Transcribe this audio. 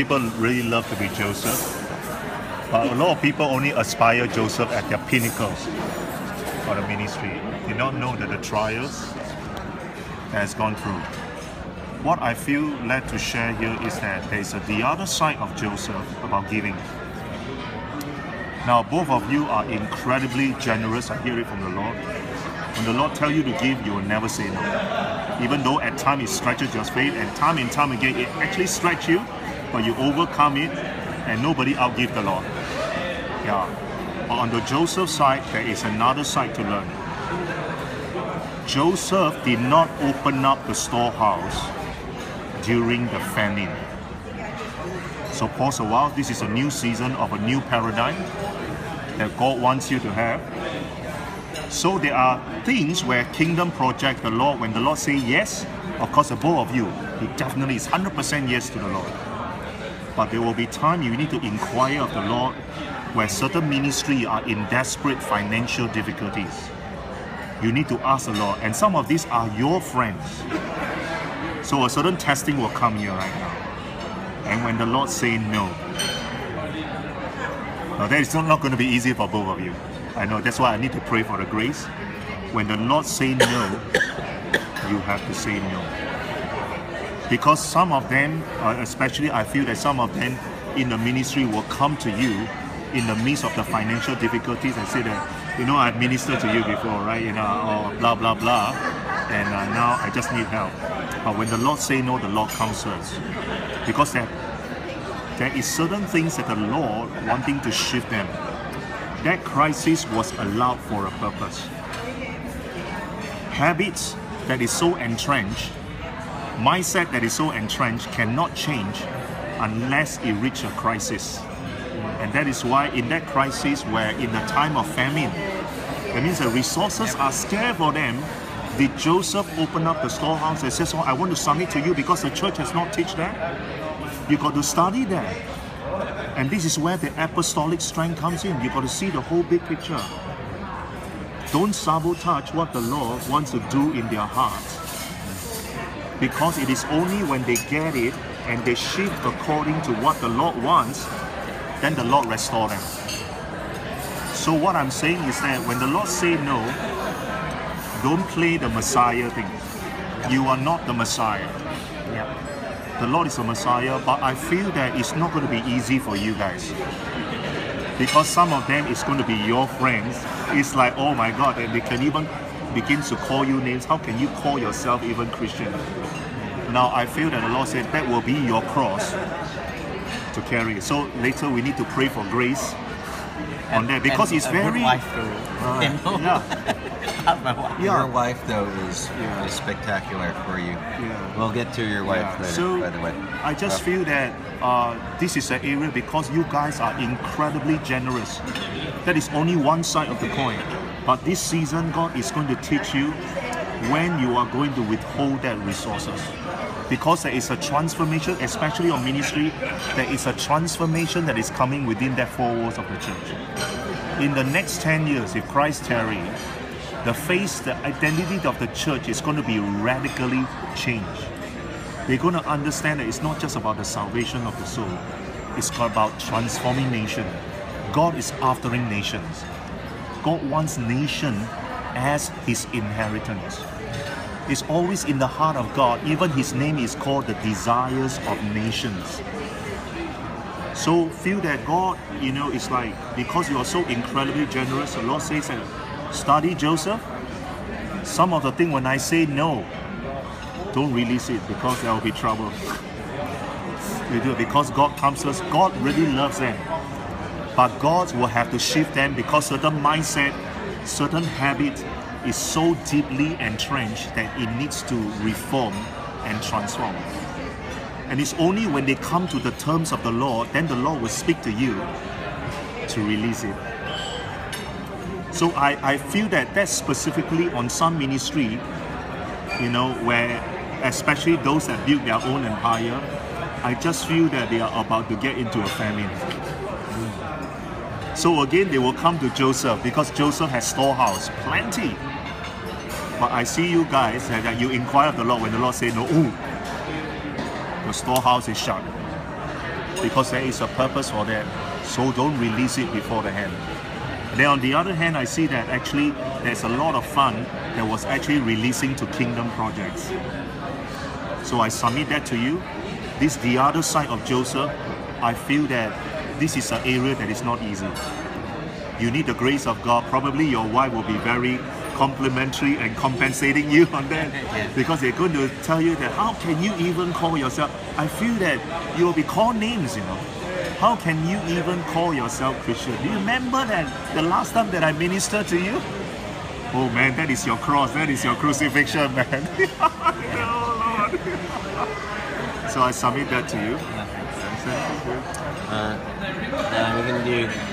people really love to be Joseph, but a lot of people only aspire Joseph at their pinnacle for the ministry. They don't know that the trials that has gone through. What I feel led to share here is that there is a, the other side of Joseph about giving. Now, both of you are incredibly generous. I hear it from the Lord. When the Lord tell you to give, you will never say no. Even though at times it stretches your faith, and time and time again it actually stretch you, but you overcome it, and nobody outgive the Lord. Yeah. But on the Joseph side, there is another side to learn. Joseph did not open up the storehouse during the famine. So pause a while. This is a new season of a new paradigm that God wants you to have. So there are things where kingdom project the Lord, when the Lord say yes, of course the both of you, he definitely is 100% yes to the Lord. But there will be time you need to inquire of the Lord where certain ministry are in desperate financial difficulties. You need to ask the Lord, and some of these are your friends. So a certain testing will come here right now. And when the Lord say no, now that is not, going to be easy for both of you. I know that's why I need to pray for the grace. When the Lord say no, you have to say no. Because some of them, uh, especially I feel that some of them in the ministry will come to you in the midst of the financial difficulties and say that, you know, I've ministered to you before, right? You know, or blah, blah, blah. And uh, now I just need help. But when the Lord say no, the Lord comes first. Because there, there is certain things that the Lord wanting to shift them. That crisis was allowed for a purpose. Habits that is so entrenched, mindset that is so entrenched cannot change unless it reaches a crisis. And that is why in that crisis where in the time of famine, that means the resources are scarce for them, did Joseph open up the storehouse and says, oh, I want to submit to you because the church has not teach that? You got to study that. And this is where the apostolic strength comes in. You got to see the whole big picture. Don't sabotage what the Lord wants to do in their hearts. Because it is only when they get it and they shift according to what the Lord wants, then the Lord restore them. So what I'm saying is that when the Lord say no, don't play the Messiah thing. You are not the Messiah. Yeah. The Lord is a Messiah, but I feel that it's not going to be easy for you guys. Because some of them is going to be your friends. It's like, oh my God, and they can even begin to call you names. How can you call yourself even Christian? Now I feel that the Lord said that will be your cross to carry. So later we need to pray for grace on that because And it's a good very wife to, you yeah. my wife. Yeah. Your wife, though, is, Yeah. is spectacular for you. Yeah. We'll get to your wife Yeah. later, So, by the way. I just Uh, feel that uh, this is an area because you guys are incredibly generous. That is only one side of the coin. But this season, God is going to teach you when you are going to withhold that resources. Because there is a transformation, especially on ministry, there is a transformation that is coming within that four walls of the church. In the next 10 years, if Christ tarry, the face, the identity of the church is going to be radically changed they're going to understand that it's not just about the salvation of the soul, it's about transforming nation. God is aftering nations. God wants nation as his inheritance. It's always in the heart of God. Even his name is called the desires of nations. So feel that God, you know, is like because you are so incredibly generous, the Lord says that study Joseph. Some of the thing when I say no, don't release it because there will be trouble. You do because God comes first. God really loves them. But God will have to shift them because certain mindset, certain habit is so deeply entrenched that it needs to reform and transform. And it's only when they come to the terms of the law, then the law will speak to you to release it. So I, I feel that that's specifically on some ministry, you know, where especially those that build their own empire, I just feel that they are about to get into a famine. So again, they will come to Joseph because Joseph has storehouse, plenty. But I see you guys that you inquire of the Lord when the Lord say no, ooh, the storehouse is shut. because there is a purpose for that. So don't release it before the hand. Then on the other hand, I see that actually there's a lot of fun that was actually releasing to kingdom projects. So I submit that to you. This the other side of Joseph. I feel that this is an area that is not easy. You need the grace of God. Probably your wife will be very complimentary and compensating you on that because they're going to tell you that how can you even call yourself? I feel that you will be called names, you know. How can you even call yourself Christian? Do you remember that the last time that I ministered to you? Oh man, that is your cross, that is your crucifixion, man. oh Lord. so I submit that to you. Uh, uh, we're going to do